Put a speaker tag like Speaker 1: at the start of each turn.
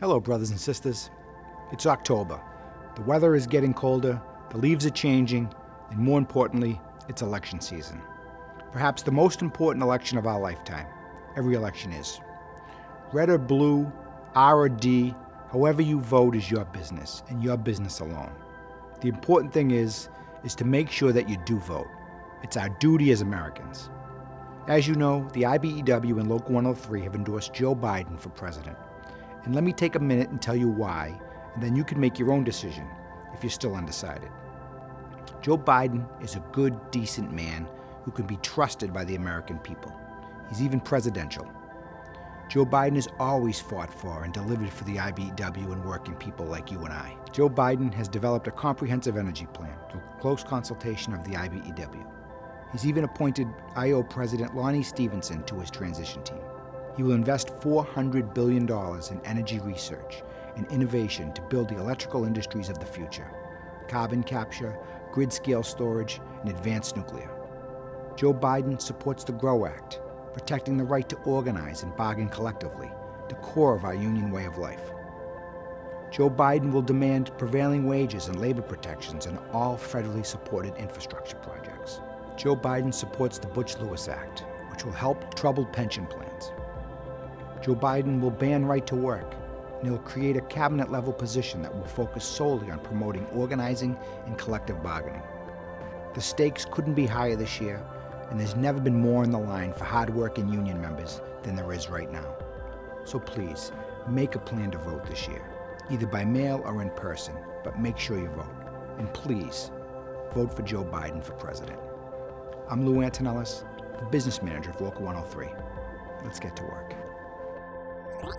Speaker 1: Hello, brothers and sisters. It's October. The weather is getting colder, the leaves are changing, and more importantly, it's election season. Perhaps the most important election of our lifetime. Every election is. Red or blue, R or D, however you vote is your business, and your business alone. The important thing is, is to make sure that you do vote. It's our duty as Americans. As you know, the IBEW and Local 103 have endorsed Joe Biden for president. And let me take a minute and tell you why, and then you can make your own decision if you're still undecided. Joe Biden is a good, decent man who can be trusted by the American people. He's even presidential. Joe Biden has always fought for and delivered for the IBEW and working people like you and I. Joe Biden has developed a comprehensive energy plan through close consultation of the IBEW. He's even appointed IO President Lonnie Stephenson to his transition team. He will invest $400 billion in energy research and innovation to build the electrical industries of the future carbon capture, grid scale storage, and advanced nuclear. Joe Biden supports the PRO Act, protecting the right to organize and bargain collectively, the core of our union way of life. Joe Biden will demand prevailing wages and labor protections in all federally supported infrastructure projects. Joe Biden supports the Butch Lewis Act, which will help troubled pension plans. Joe Biden will ban right to work, and he'll create a cabinet level position that will focus solely on promoting organizing and collective bargaining. The stakes couldn't be higher this year, and there's never been more on the line for hardworking union members than there is right now. So please, make a plan to vote this year, either by mail or in person, but make sure you vote. And please, vote for Joe Biden for president. I'm Lou Antonellis, the business manager of Local 103. Let's get to work. うん。